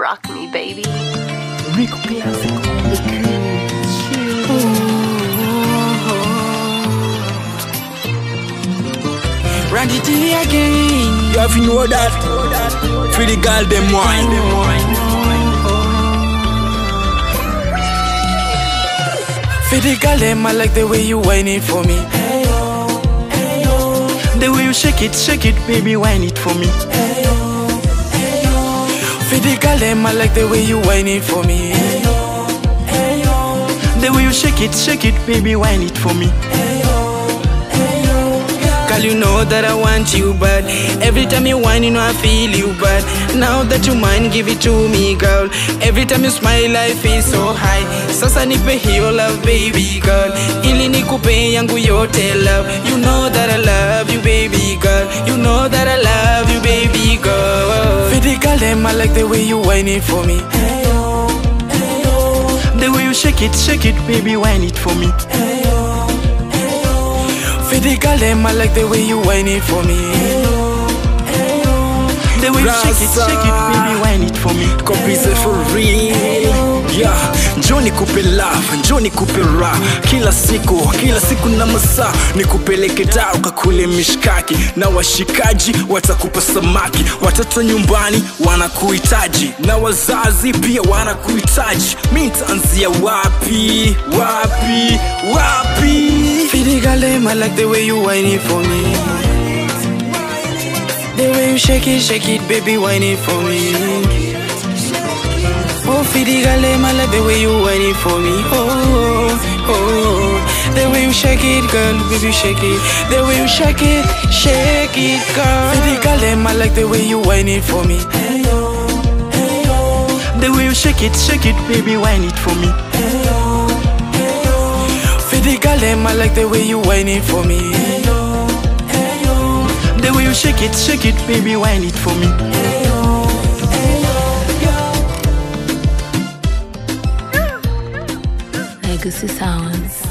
Rock me, baby. Rico Classic. Randy Dee again. You have to know that. For the girl, them wine. For the girl, them I like the way you whine it for me. Hey, yo, hey, yo. The way you shake it, shake it, baby, whine it for me. For the girl, them I like the way you whine it for me. hey, yo, hey, yo. The way you shake it, shake it, baby, whine it for me. hey, yo, hey, yo, Girl, you know that I want you bad. Every time you whine, you know I feel you bad. Now that you mind, give it to me, girl. Every time you smile, I feel so high. Sasa nipe hiyo love, baby girl. Ili nikupe yangu yote love. You know that I love you, baby girl. You know that I love you, girl. For the girl, I like the way you whine it for me. The way you shake it, shake it, baby, whine it for me. For the girl, them I like the way you whine it for me. The way you shake it, shake it, baby, whine it for me. Comprise for real. Yeah, njoo nikupe love, njoo nikupe raha kila siku, kila siku na masaa, nikupeleke daa ukakule mishkaki na washikaji watakupa samaki, watoto nyumbani wanakuhitaji na wazazi pia wanakuhitaji. Mi ntaanzia wapi, wapi, wapi? I like the way you whine it for me. The way you shake it, shake it, baby, whine it for me. Oh, for the girl, way you whine it for me. Oh, oh, oh. The way you shake it, girl, baby, shake it. The way you shake it, shake it, girl. The girl, I like the way you whine it for me. Hey, yo, hey, yo. The way you shake it, shake it, baby, whine it for me. Hey, For the girl, them I like the way you whine it for me. Hey, yo, hey, yo. The way you shake it, shake it, baby, whine it for me. Legacy Sounds.